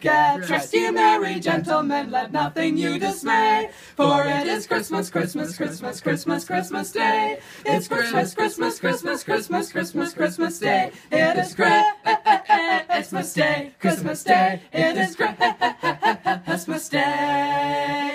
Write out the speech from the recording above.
Get dressed, you merry gentlemen, let nothing you dismay. For it is Christmas, Christmas, Christmas, Christmas, Christmas Day. It's Christmas, Christmas, Christmas, Christmas, Christmas, Christmas Day. It is eh, eh, eh, Christmas Day, Christmas Day. It is Christmas Day.